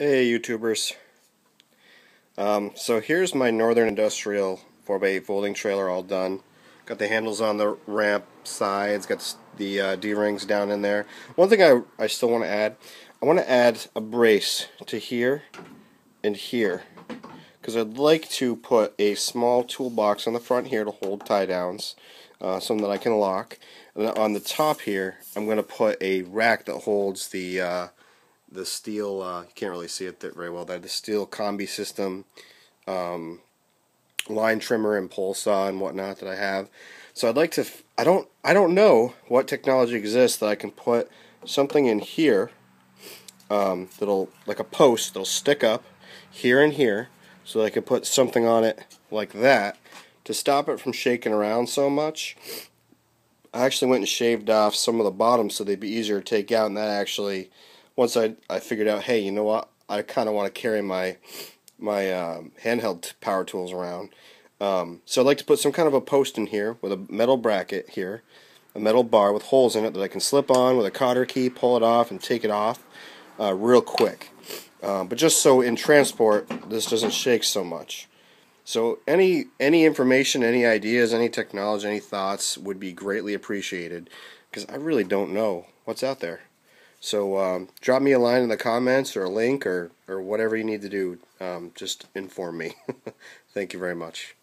Hey YouTubers. Um, so here's my Northern Industrial 4x8 folding trailer all done. Got the handles on the ramp sides, got the uh, D-rings down in there. One thing I, I still want to add, I want to add a brace to here and here. Because I'd like to put a small toolbox on the front here to hold tie downs, uh, something that I can lock. And on the top here, I'm going to put a rack that holds the uh, the Stihl, uh, you can't really see it very well there, the Stihl combi system um, line trimmer and pole saw and whatnot that I have. So I'd like to, I don't, I don't know what technology exists that I can put something in here um, that'll, like a post that'll stick up here and here so I can put something on it like that to stop it from shaking around so much. I actually went and shaved off some of the bottoms so they'd be easier to take out and that actually once I I figured out, hey, you know what? I kind of want to carry my my um, handheld power tools around. Um, so I'd like to put some kind of a post in here with a metal bracket here, a metal bar with holes in it that I can slip on with a cotter key, pull it off, and take it off uh, real quick. Um, but just so in transport, this doesn't shake so much. So any any information, any ideas, any technology, any thoughts would be greatly appreciated because I really don't know what's out there. So um, drop me a line in the comments or a link or, or whatever you need to do. Um, just inform me. Thank you very much.